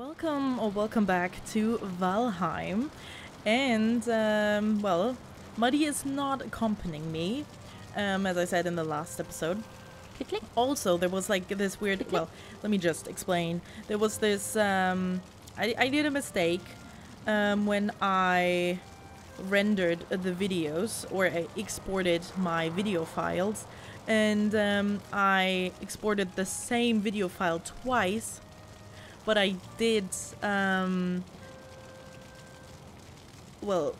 Welcome or welcome back to Valheim. And, um, well, Muddy is not accompanying me, um, as I said in the last episode. Also, there was like this weird. Well, let me just explain. There was this. Um, I, I did a mistake um, when I rendered the videos or I exported my video files, and um, I exported the same video file twice. But I did. Um, well,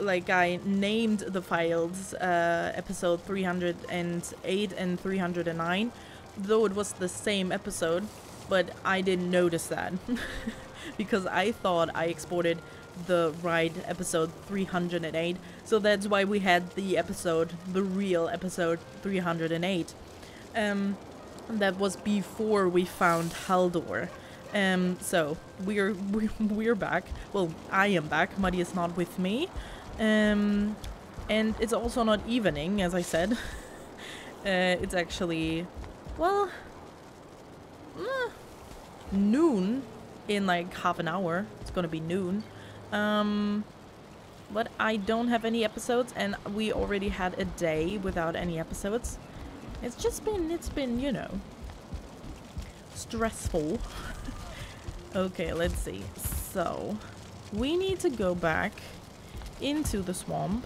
like I named the files uh, episode 308 and 309, though it was the same episode, but I didn't notice that because I thought I exported the right episode 308. So that's why we had the episode, the real episode 308. Um, that was before we found Haldor. Um, so we're we, we're back. Well, I am back. Muddy is not with me. Um, and it's also not evening, as I said. uh, it's actually, well, mm, noon in like half an hour. It's gonna be noon. Um, but I don't have any episodes, and we already had a day without any episodes. It's just been, it's been, you know, stressful. okay, let's see. So, we need to go back into the swamp.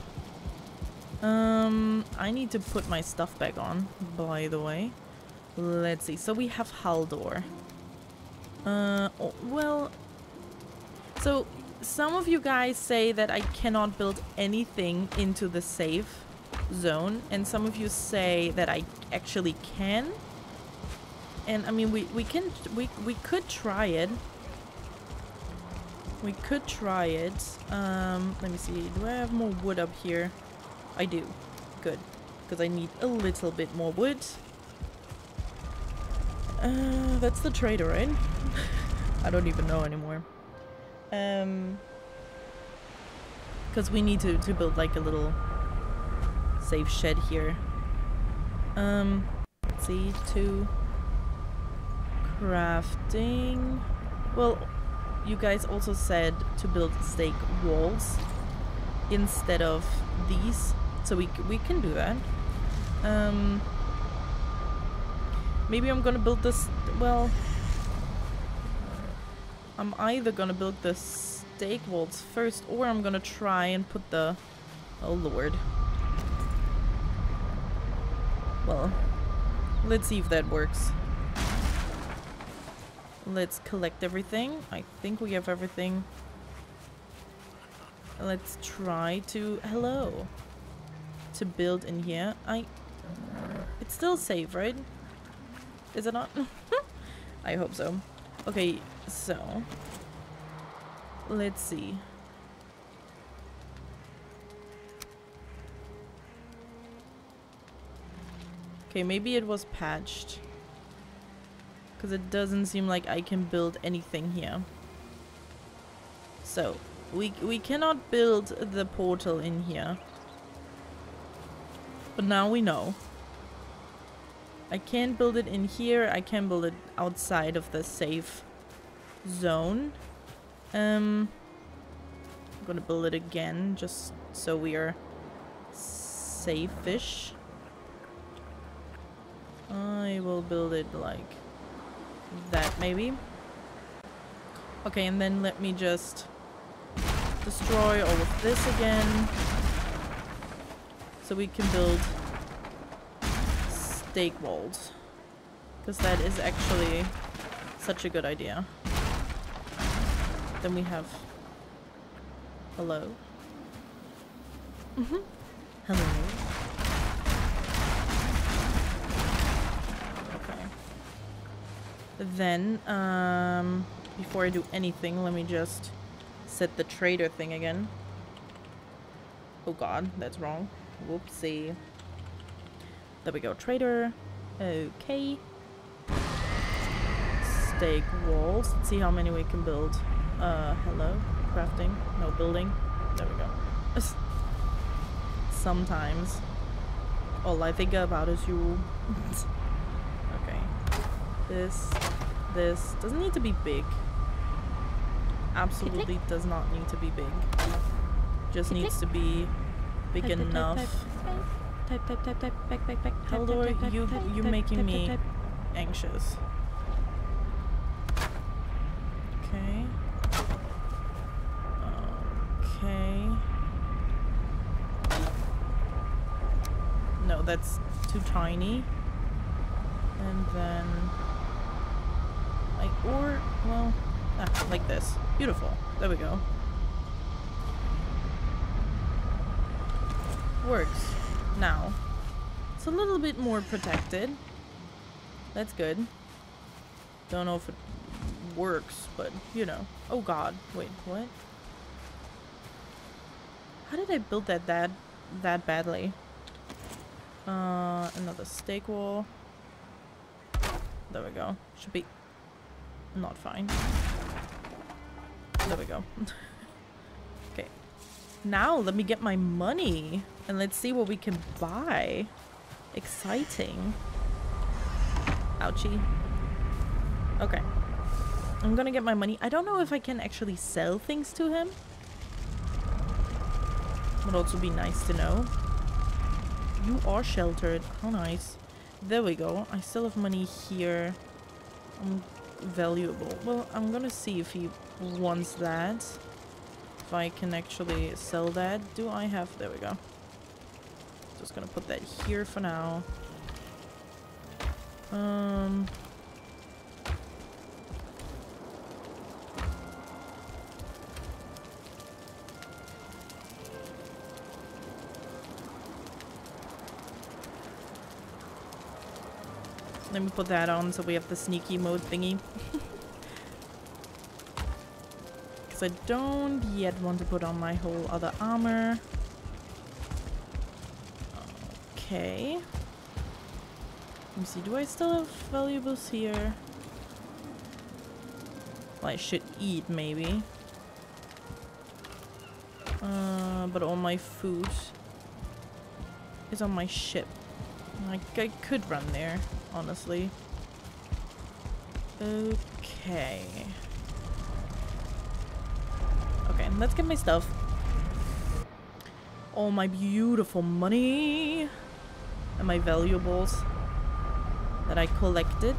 Um, I need to put my stuff back on, by the way. Let's see. So we have Haldor. Uh, oh, well... So, some of you guys say that I cannot build anything into the safe zone, and some of you say that I actually can. And I mean, we we can we we could try it. We could try it. Um, let me see. Do I have more wood up here? I do. Good, because I need a little bit more wood. Uh, that's the trader, right? I don't even know anymore. Um, because we need to to build like a little safe shed here. Um, let's see, two crafting. Well, you guys also said to build stake walls instead of these, so we we can do that. Um, maybe I'm gonna build this. Well, I'm either gonna build the stake walls first, or I'm gonna try and put the. Oh lord. Well, let's see if that works. Let's collect everything. I think we have everything. Let's try to... Hello. To build in here. I... It's still safe, right? Is it not? I hope so. Okay, so... Let's see. Okay, maybe it was patched. Because it doesn't seem like I can build anything here. So, we, we cannot build the portal in here. But now we know. I can't build it in here. I can build it outside of the safe zone. Um, I'm gonna build it again just so we are safe-ish. I will build it like that maybe. Okay, and then let me just destroy all of this again. So we can build stake walls. Because that is actually such a good idea. Then we have... Hello? Mm-hmm. Hello? Then, um, before I do anything, let me just set the trader thing again. Oh god, that's wrong. Whoopsie. There we go, trader. Okay. Stake walls. Let's see how many we can build. Uh, hello? Crafting? No, building. There we go. Sometimes. All I think about is you. This. This. Doesn't need to be big. absolutely does not need to be big. Just needs to be big enough. Type, type, type, type, back, back, back. type, Haldor, type, type, you- you making me-. Anxious. Okay. Okay. No, that's too tiny. And then or well ah, like this. Beautiful. There we go. Works. Now. It's a little bit more protected. That's good. Don't know if it works, but you know. Oh god. Wait, what? How did I build that that that badly? Uh another stake wall. There we go. Should be not fine. There we go. okay. Now let me get my money and let's see what we can buy. Exciting. Ouchie. Okay. I'm gonna get my money. I don't know if I can actually sell things to him. Would also be nice to know. You are sheltered. How nice. There we go. I still have money here. Um, valuable. Well, I'm gonna see if he wants that. If I can actually sell that. Do I have... There we go. Just gonna put that here for now. Um... Let me put that on so we have the sneaky mode thingy. Because I don't yet want to put on my whole other armor. Okay. Let me see, do I still have valuables here? Well, I should eat, maybe. Uh, but all my food is on my ship. Like, I could run there, honestly. Okay. Okay, let's get my stuff. All my beautiful money. And my valuables that I collected.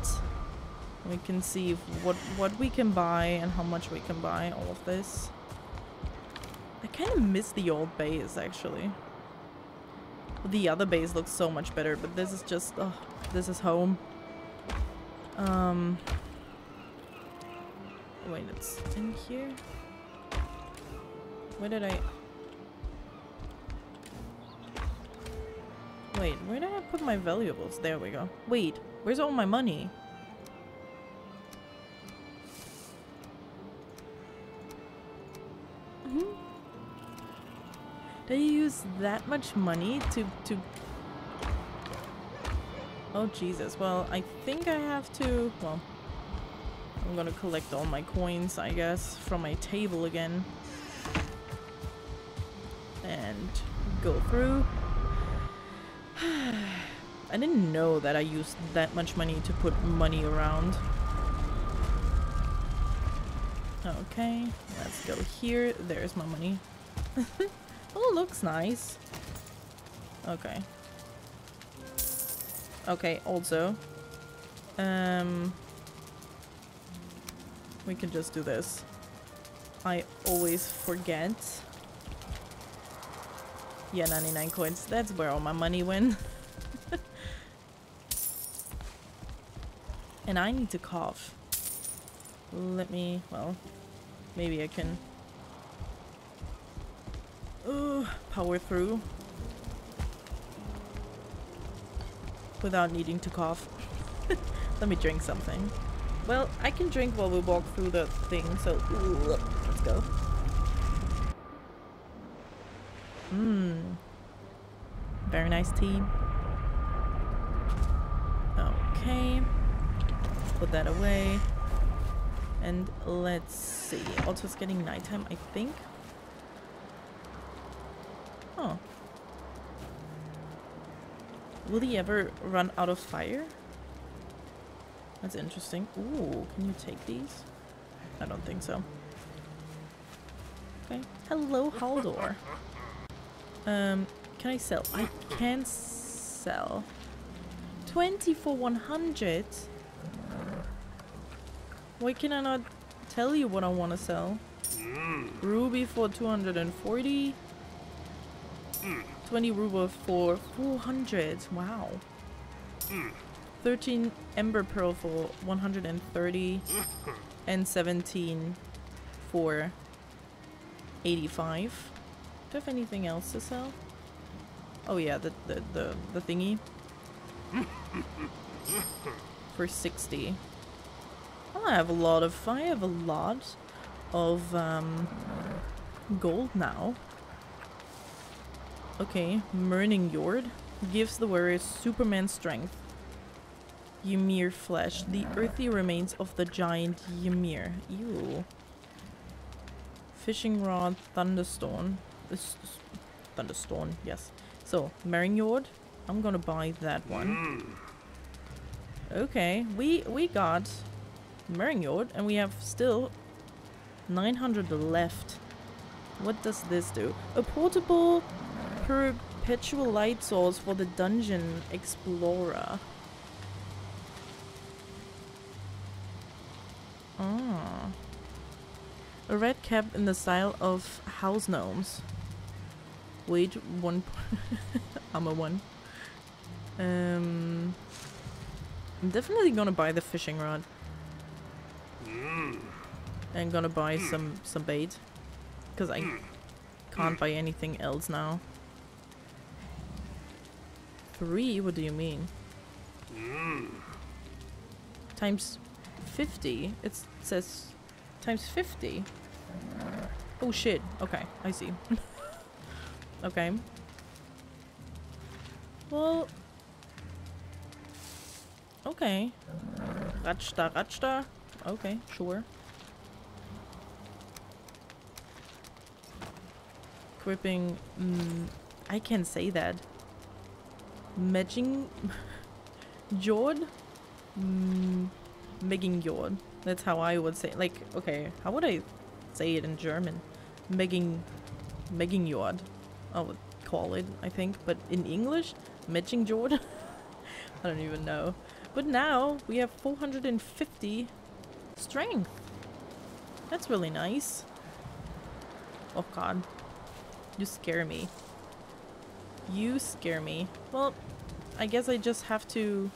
We can see what, what we can buy and how much we can buy, all of this. I kind of miss the old base, actually. The other base looks so much better, but this is just, oh, this is home. Um, wait, it's in here? Where did I... Wait, where did I put my valuables? There we go. Wait, where's all my money? Did you use that much money to to Oh Jesus. Well, I think I have to well I'm gonna collect all my coins, I guess, from my table again. And go through. I didn't know that I used that much money to put money around. Okay, let's go here. There's my money. oh, looks nice. Okay. Okay, also. Um, we can just do this. I always forget. Yeah, 99 coins. That's where all my money went. and I need to cough. Let me, well, maybe I can uh, power through without needing to cough. Let me drink something. Well, I can drink while we walk through the thing, so let's go. Mmm. Very nice tea. Okay. Put that away. And let's see. Also, it's getting nighttime, I think. Oh. Will he ever run out of fire? That's interesting. Ooh, can you take these? I don't think so. Okay. Hello, Haldor. Um, can I sell? I can sell. 20 for 100? Why can I not tell you what I want to sell? Ruby for 240. 20 ruble for 400. Wow. 13 amber pearl for 130 and 17 for 85. Do I have anything else to sell? Oh yeah, the the the, the thingy. For 60. Well, I have a lot of I have a lot of um gold now. Okay, Murning Yord gives the wearer Superman strength. Ymir flesh, the earthy remains of the giant Ymir. Ew. Fishing rod, thunderstorm. Uh, s- s- yes. So, Marinyord, I'm gonna buy that one. Okay, we we got Marinyord, and we have still 900 left. What does this do? A portable perpetual light source for the dungeon explorer. Ah. A red cap in the style of house gnomes. Wait, one. p- I'm a one. Um. I'm definitely gonna buy the fishing rod. And gonna buy some some bait. Because I can't buy anything else now. Three? What do you mean? Times 50? It says times 50. Oh shit. Okay, I see. okay. Well. Okay. Ratschda, Ratschda. Okay, sure. Equipping. Mm, I can say that. Medging. Jord? Mm, Megging Jord. That's how I would say. it. Like, okay, how would I say it in German? Megging. Megging Jord. I would call it, I think. But in English? Medging Jord? I don't even know. But now we have 450 strength. That's really nice. Oh god. You scare me. You scare me. Well, I guess I just have to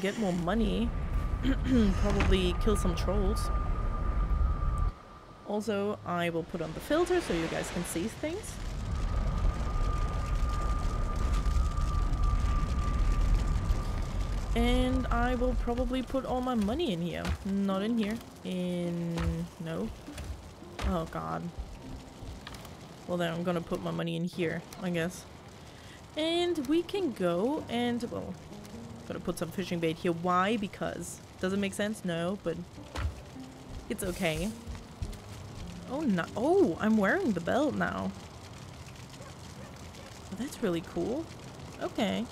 get more money. Probably kill some trolls. Also, I will put on the filter so you guys can see things. And I will probably put all my money in here. Not in here. In... no. Oh god. Well then I'm gonna put my money in here, I guess. And we can go and, well, gonna put some fishing bait here. Why? Because. Does it make sense? No, but it's okay. Oh, no. Oh, I'm wearing the belt now. That's really cool. Okay.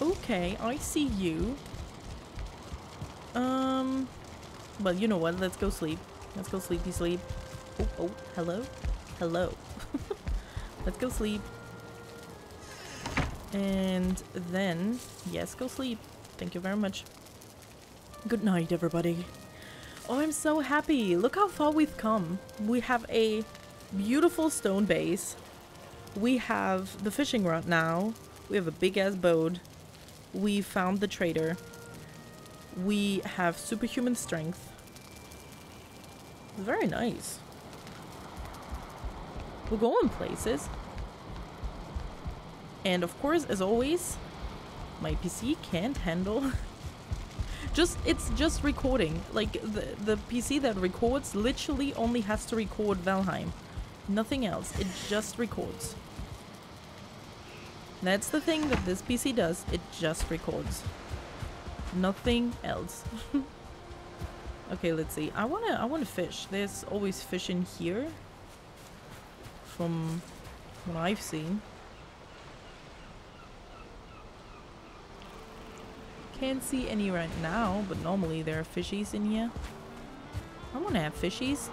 Okay, I see you. Um, well, you know what? Let's go sleep. Let's go sleepy sleep. Oh, oh, hello? Hello. Let's go sleep. And then, yes, go sleep. Thank you very much. Good night, everybody. Oh, I'm so happy. Look how far we've come. We have a beautiful stone base. We have the fishing rod now. We have a big ass boat. We found the trader. We have superhuman strength. Very nice. We're going places. And of course, as always, my PC can't handle. just it's just recording. Like the the PC that records literally only has to record Valheim. Nothing else. It just records. That's the thing that this PC does. It just records. Nothing else. okay, let's see. I wanna I wanna fish. There's always fish in here. From what I've seen. Can't see any right now, but normally there are fishies in here. I want to have fishies.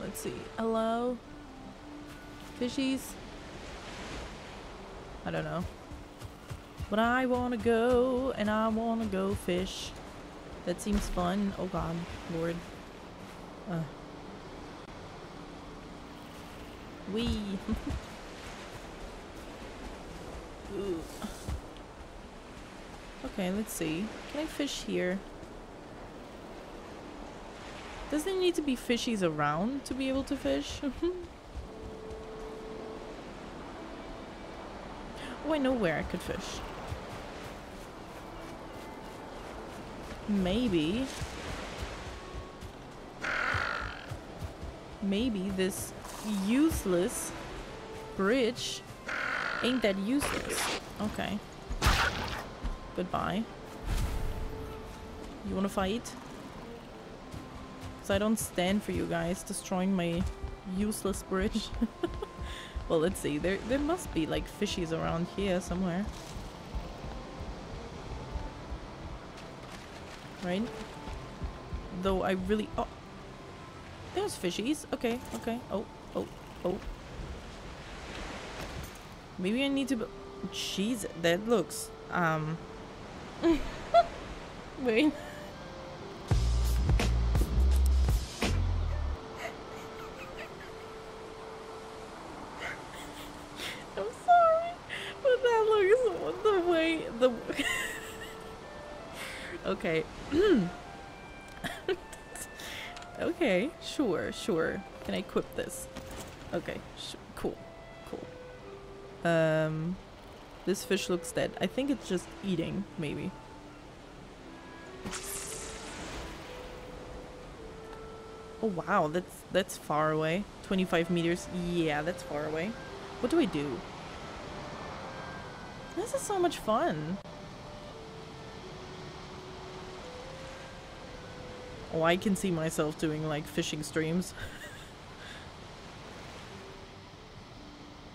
Let's see. Hello? Fishies? I don't know. But I want to go, and I want to go fish. That seems fun. Oh god, lord. Uh. Wee. Okay, let's see. Can I fish here? Does there need to be fishies around to be able to fish? oh, I know where I could fish. Maybe. Maybe this useless bridge ain't that useless. Okay. Goodbye. You wanna fight? Because I don't stand for you guys destroying my useless bridge. well, let's see. There, there must be like fishies around here somewhere. Right? Though I really... Oh! There's fishies. Okay, okay. Oh, oh. Maybe I need to... Jeez, that looks... Um... Wait. I'm sorry, but that looks the way the. okay. okay, sure, sure. Can I equip this? Okay, cool, cool. Um. This fish looks dead. I think it's just eating, maybe. Oh wow, that's that's far away. 25 meters. Yeah, that's far away. What do I do? This is so much fun. Oh, I can see myself doing like fishing streams.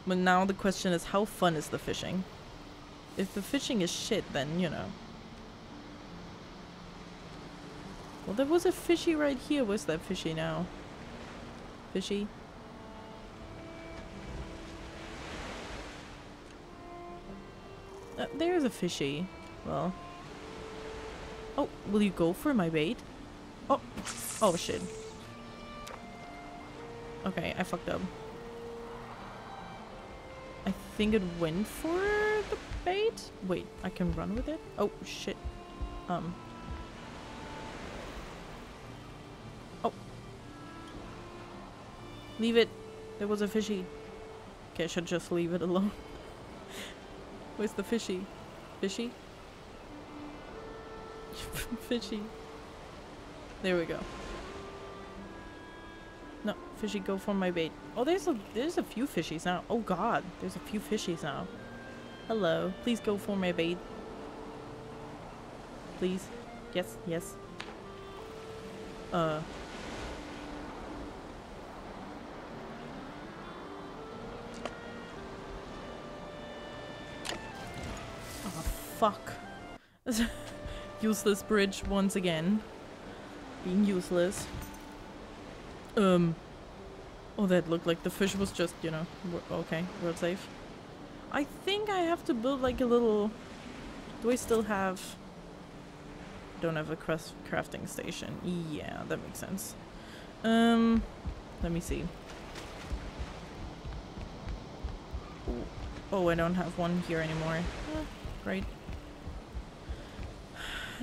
but now the question is how fun is the fishing? if the fishing is shit, then, you know. Well, there was a fishy right here. Where's that fishy now? Fishy? Uh, there's a fishy. Well. Oh, will you go for my bait? Oh. Oh, shit. Okay, I fucked up. Think it went for the bait? Wait, I can run with it? Oh, shit. Um. Oh. Leave it. There was a fishy. Okay, I should just leave it alone. Where's the fishy? Fishy? fishy. There we go. Fishy, go for my bait. Oh, there's a there's a few fishies now. Oh god, there's a few fishies now. Hello. Please go for my bait. Please. Yes, yes. Uh. Oh, fuck. useless bridge once again. Being useless. Um. Oh, that looked like the fish was just, you know, okay, world safe. I think I have to build like a little... Do I still have... Don't have a crafting station. Yeah, that makes sense. Um, let me see. Oh, I don't have one here anymore. Eh, great.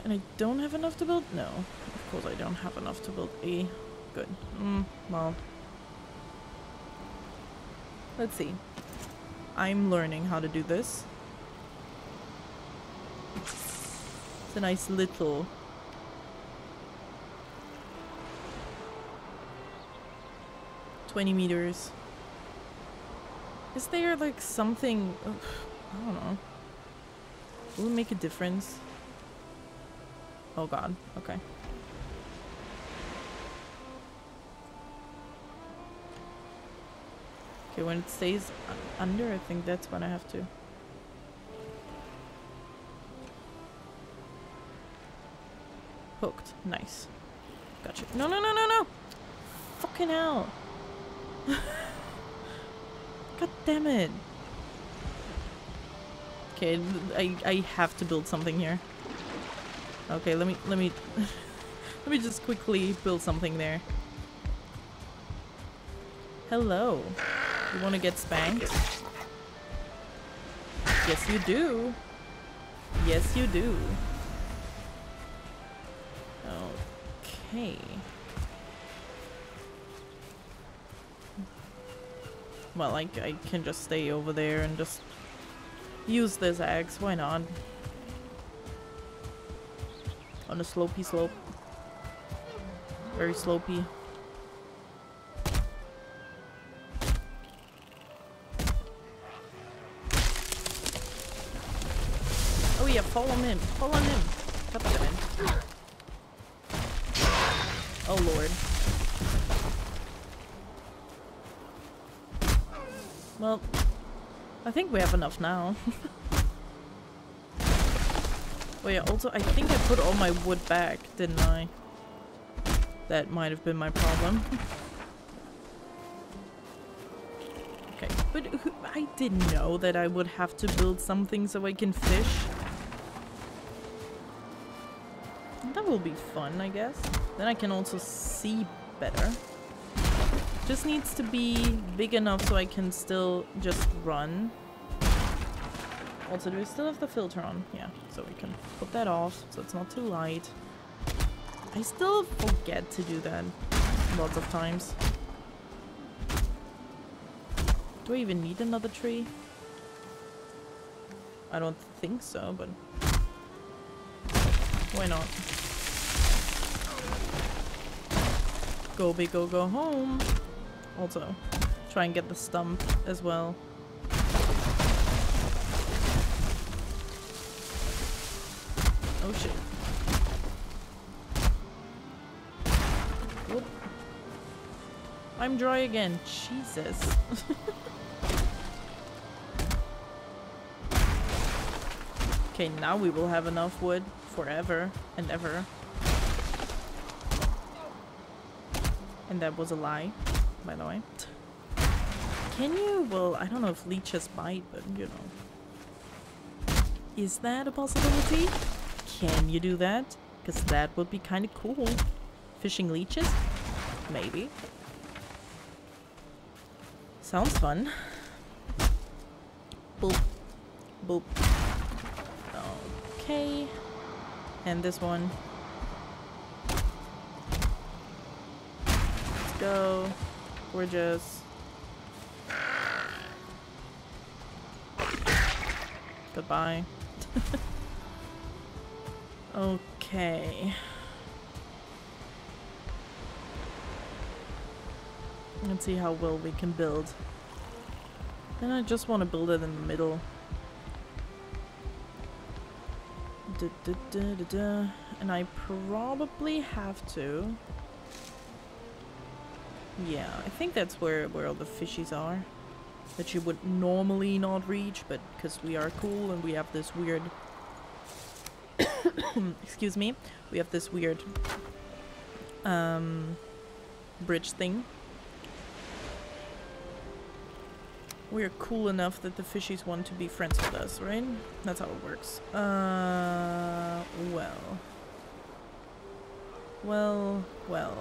And I don't have enough to build? No. Of course I don't have enough to build a... Good. Mm, well. Let's see. I'm learning how to do this. It's a nice little Twenty meters. Is there like something? I don't know. Will it make a difference? Oh god. Okay. Okay, when it stays under, I think that's when I have to. Hooked. Nice. Gotcha. No, no, no, no, no! Fucking hell! God damn it. Okay, I, I have to build something here. Okay, let me let me let me just quickly build something there. Hello. You want to get spanked? Yes, you do. Yes, you do. Okay. Well, I, I can just stay over there and just use this axe. Why not? On a slopey slope. Very slopey. Follow him. Follow him. God damn it. Oh lord. Well, I think we have enough now. oh yeah, also I think I put all my wood back, didn't I? That might have been my problem. okay, but I didn't know that I would have to build something so I can fish. That will be fun, I guess. Then I can also see better. Just needs to be big enough so I can still just run. Also, do we still have the filter on? Yeah, so we can put that off so it's not too light. I still forget to do that lots of times. Do I even need another tree? I don't think so, but why not? Go big, go, go home. Also, try and get the stump as well. Oh shit. Whoop. I'm dry again. Jesus. okay, now we will have enough wood forever and ever. And that was a lie, by the way. Can you? Well, I don't know if leeches bite, but you know. Is that a possibility? Can you do that? Because that would be kind of cool. Fishing leeches? Maybe. Sounds fun. Boop. Boop. Okay. And this one. Go. Gorgeous. Goodbye. okay. Let's see how well we can build. Then I just want to build it in the middle. Da, da, da. And I probably have to. Yeah, I think that's where, where all the fishies are. That you would normally not reach, but because we are cool and we have this weird... excuse me. We have this weird um, bridge thing. We're cool enough that the fishies want to be friends with us, right? That's how it works. Uh, well. Well, well.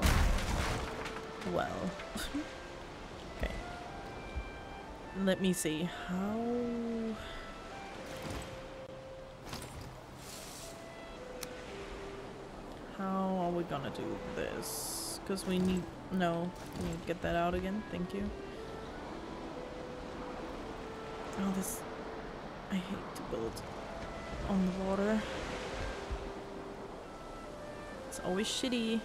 Well. okay. Let me see. How... How are we gonna do this? Because we need... No. You get that out again? Thank you. Oh, this... I hate to build on the water. It's always shitty.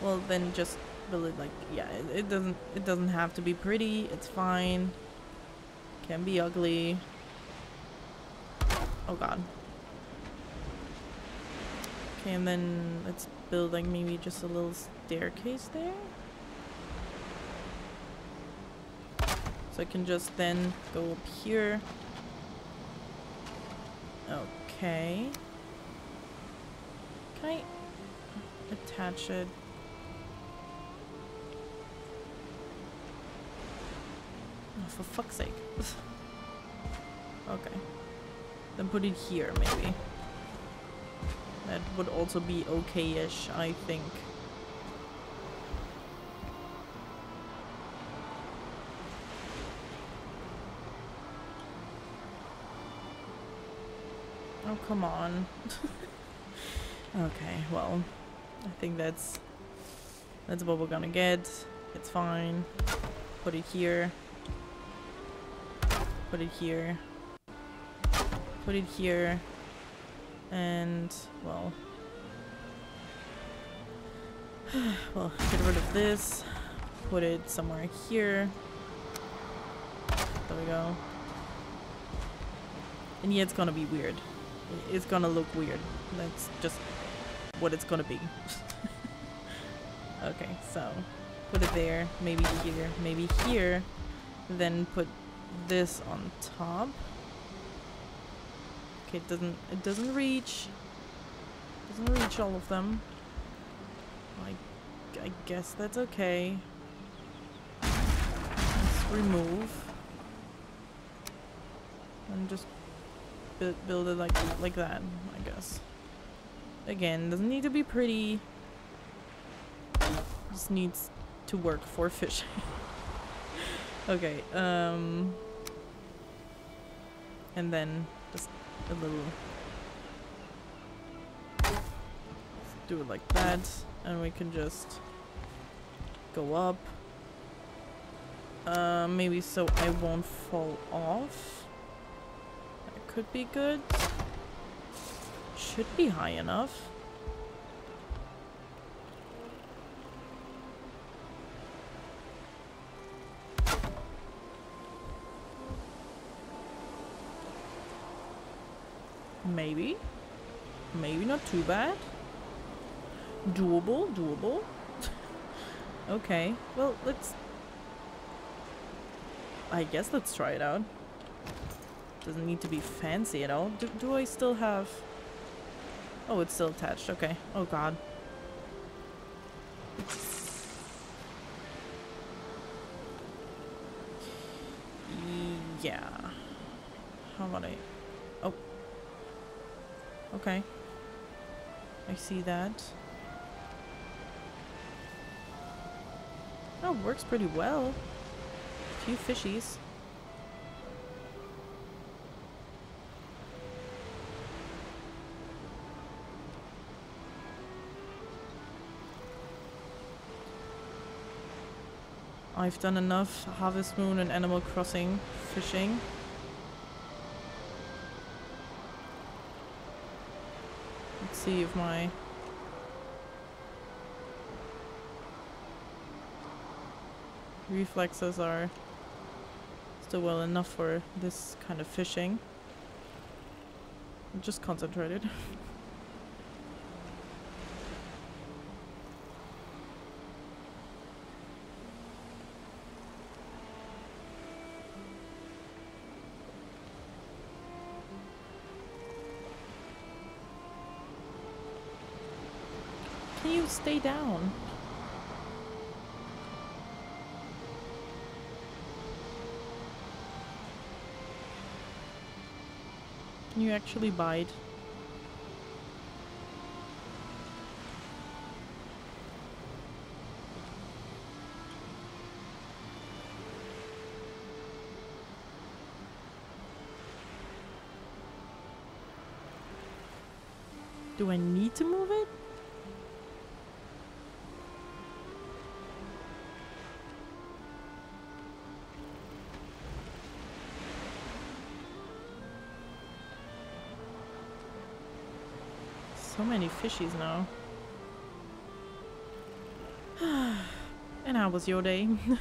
Well, then just build like... Yeah, it, it doesn't... It doesn't have to be pretty. It's fine. Can be ugly. Oh god. Okay, and then let's build like maybe just a little staircase there. So I can just then go up here. Okay. Can I attach it? For fuck's sake. okay. Then put it here, maybe. That would also be okay-ish, I think. Oh, come on. okay, well, I think that's that's what we're gonna get. It's fine. Put it here. Put it here. Put it here. And, well... well, get rid of this. Put it somewhere here. There we go. And yeah, it's gonna be weird. It's gonna look weird. That's just what it's gonna be. okay, so put it there, maybe here, maybe here, then put this on top. Okay, it doesn't it doesn't reach doesn't reach all of them. I I guess that's okay. Let's remove and just bu build it like like that, I guess. Again, doesn't need to be pretty. Just needs to work for fishing. okay, um... And then just a little... do it like that, and we can just go up. Uh, maybe so I won't fall off. That could be good. Should be high enough. Maybe. Maybe not too bad. Doable, doable. okay, well, let's... I guess let's try it out. Doesn't need to be fancy at all. Do, do I still have... Oh, it's still attached. Okay. Oh, God. Yeah. How about I... Okay. I see that. Oh, works pretty well. A Few fishies. I've done enough Harvest Moon and Animal Crossing fishing. If my reflexes are still well enough for this kind of fishing. I'm just concentrated. you stay down? Can you actually bite? Do I need to move it? Many fishies now. and how was your day?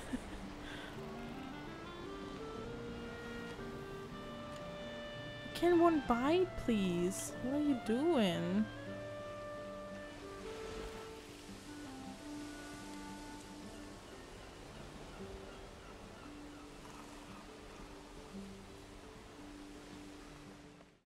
Can one bite, please? What are you doing?